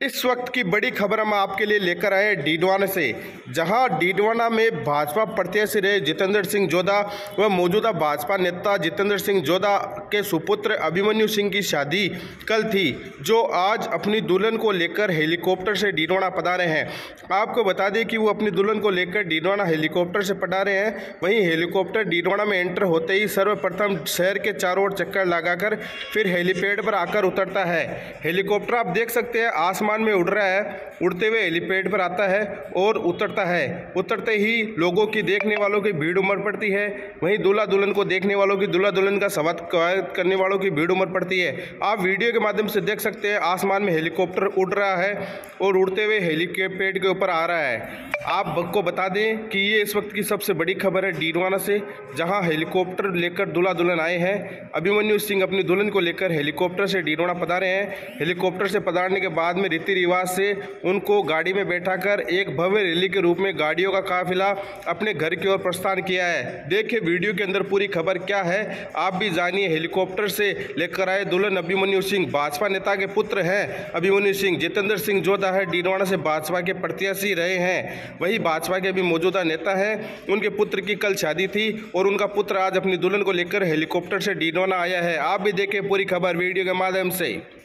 इस वक्त की बड़ी खबर हम आपके लिए लेकर आए डीडवाना से, जहाँ डीडवाना में भाजपा प्रत्याशी रहे जितेंद्र सिंह जोधा व मौजूदा भाजपा नेता जितेंद्र सिंह जोधा के सुपुत्र अभिमन्यु सिंह की शादी कल थी, जो आज अपनी दुल्हन को लेकर हेलीकॉप्टर से डीडवाना पधारे हैं। आपको बता दें कि वो अपनी दुल्हन को लेकर डीडवाना हेलीकॉप्टर से पधारे हैं। वहीं हेलीकॉप्टर डीडवाना में एंटर होते ही सर्वप्रथम शहर के चारों ओर चक्कर लगाकर फिर हेलीपैड पर आकर उतरता है। हेलीकॉप्टर आप देख सकते हैं, आसमान आसमान में उड़ रहा है, उड़ते हुए हेलीपैड पर आता है और उतरता है। उतरते ही लोगों की देखने वालों की भीड़ उमड़ पड़ती है। वहीं दूल्हा दुल्हन को देखने वालों की दूल्हा दुल्हन का स्वागत करने वालों की भीड़ उमड़ पड़ती है। आप वीडियो के माध्यम से देख सकते हैं, आसमान में हेलीकॉप्टर उड़ रहा है और उड़ते हुए हेलीपैड के ऊपर आ रहा है। आपको बता दें कि ये इस वक्त की सबसे बड़ी खबर है डीडवाना से, जहाँ हेलीकॉप्टर लेकर दूल्हा दुल्हन आए हैं। अभिमन्यु सिंह अपनी दुल्हन को लेकर हेलीकॉप्टर से डीडवाना पधारे हैं। हेलीकॉप्टर से पधारने के बाद में रीति रिवाज से उनको गाड़ी में बैठाकर एक भव्य रैली के रूप में गाड़ियों का काफिला अपने घर की ओर प्रस्थान किया है। देखिए, वीडियो के अंदर पूरी खबर क्या है, आप भी जानिए। हेलीकॉप्टर से लेकर आए दुल्हन अभिमन्यु सिंह, भाजपा नेता के पुत्र हैं अभिमन्यु सिंह। जितेंद्र सिंह जोधा है डीडवाना से भाजपा के प्रत्याशी रहे हैं। वही भाजपा के अभी मौजूदा नेता हैं, उनके पुत्र की कल शादी थी और उनका पुत्र आज अपनी दुल्हन को लेकर हेलीकॉप्टर से डीडवाना आया है। आप भी देखें पूरी खबर वीडियो के माध्यम से।